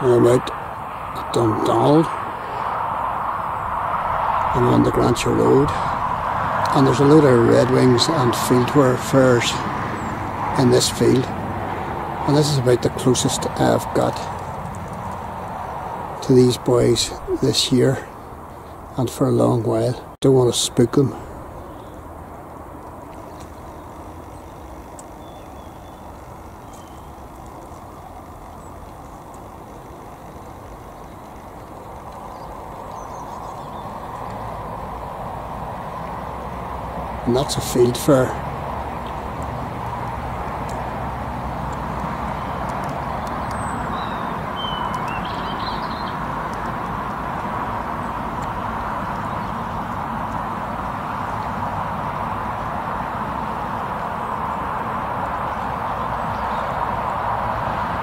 At Dundonald. I'm on the Gransha Road. And there's a load of Red Wings and Fieldwear fairs in this field. And this is about the closest I've got to these boys this year and for a long while. Don't want to spook them. And that's a fieldfare.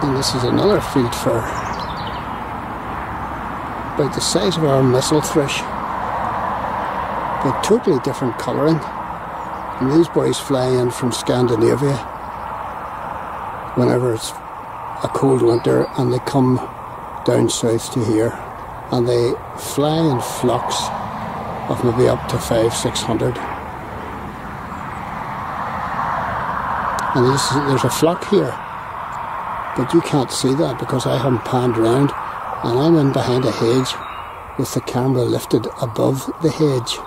And this is another fieldfare. About the size of our missel thrush. But totally different colouring. And these boys fly in from Scandinavia whenever it's a cold winter and they come down south to here. And they fly in flocks of maybe up to five, six hundred. And there's, there's a flock here, but you can't see that because I haven't panned around and I'm in behind a hedge with the camera lifted above the hedge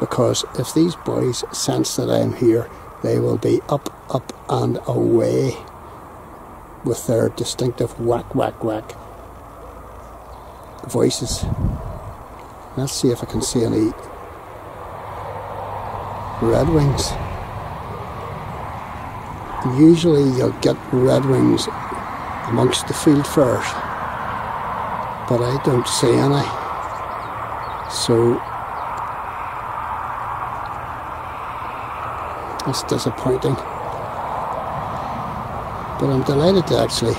because if these boys sense that I'm here, they will be up, up and away with their distinctive whack, whack, whack voices. Let's see if I can see any red wings. Usually you'll get red wings amongst the fieldfares, but I don't see any. So That's disappointing. But I'm delighted to actually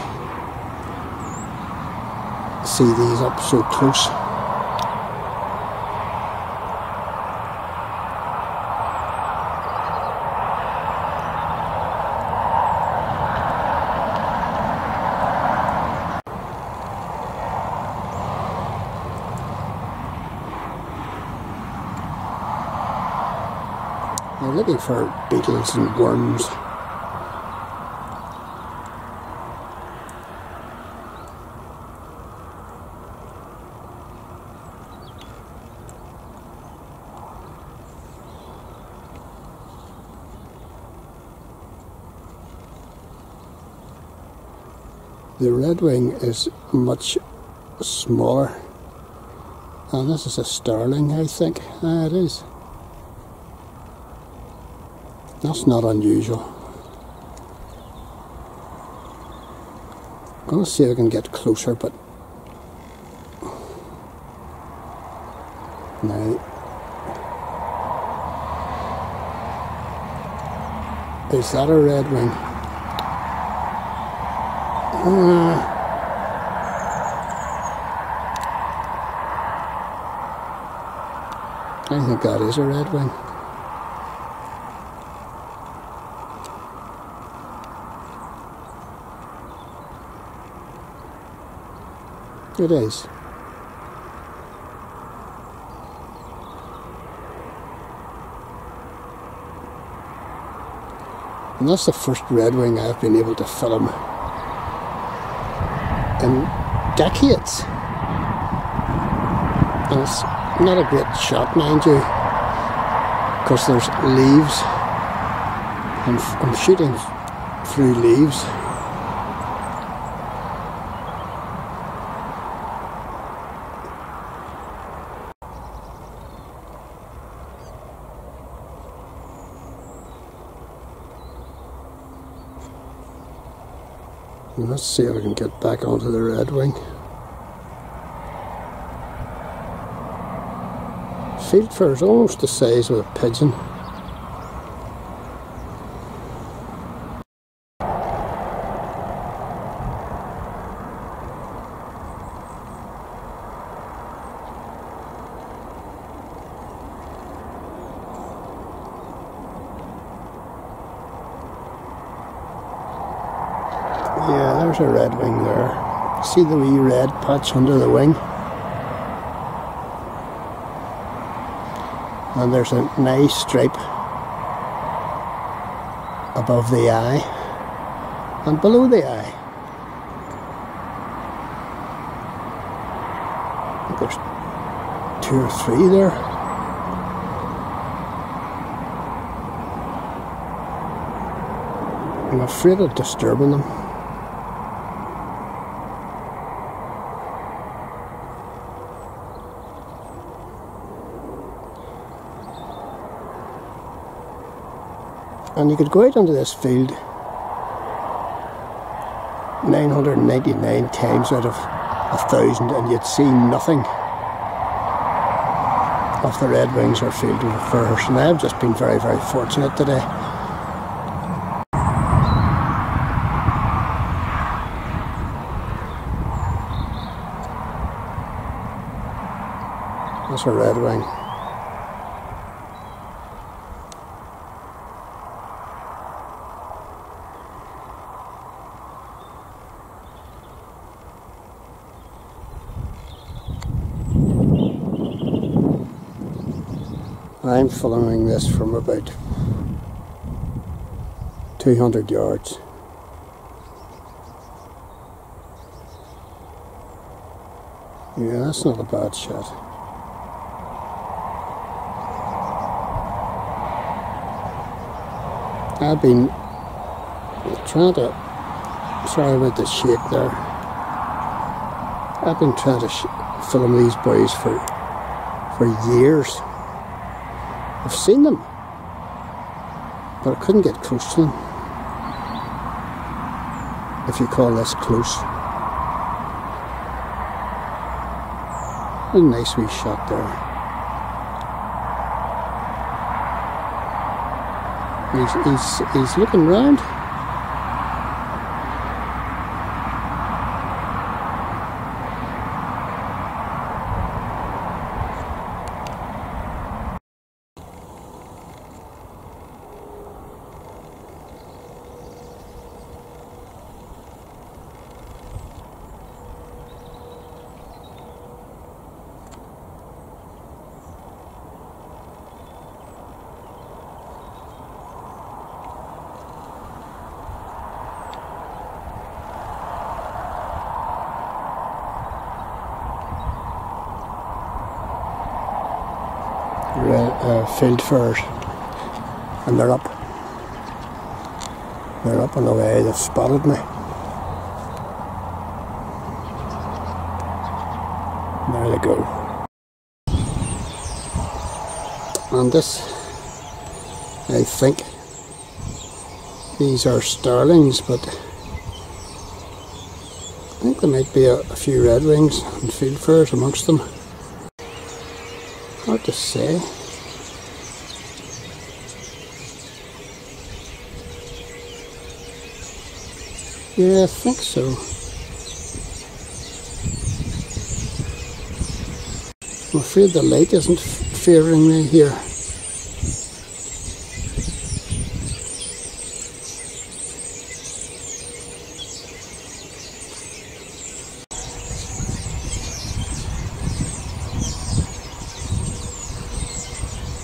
see these up so close. I'm looking for beetles and worms. The redwing is much smaller. And this is a starling, I think. Ah, it is. That's not unusual. I'm going to see if I can get closer, but no. Is that a red wing? Uh, I think that is a red wing. It is. And that's the first Red Wing I've been able to film in decades. And it's not a great shot, mind you, because there's leaves. I'm, I'm shooting through leaves. Let's see if I can get back onto the Red Wing. Fieldfare is almost the size of a pigeon. Yeah, there's a red wing there. See the wee red patch under the wing? And there's a nice stripe above the eye and below the eye. There's two or three there. I'm afraid of disturbing them. And you could go out onto this field 999 times out of a thousand and you'd see nothing of the Red Wings or field furs. And I've just been very, very fortunate today. That's a red wing. I'm following this from about 200 yards. Yeah, that's not a bad shot. I've been trying to, sorry about the shake there. I've been trying to film these boys for for years. I've seen them, but I couldn't get close to them. If you call this close. A nice wee shot there. He's, he's, he's looking round. Uh, fieldfares and they're up. They're up and away, they've spotted me. There they go. And this, I think, these are starlings, but I think there might be a, a few red wings and fieldfares amongst them. Hard to say. Yeah, I think so. I'm afraid the light isn't favoring me here.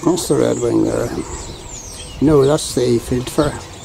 That's the red wing there. No, that's the fieldfare.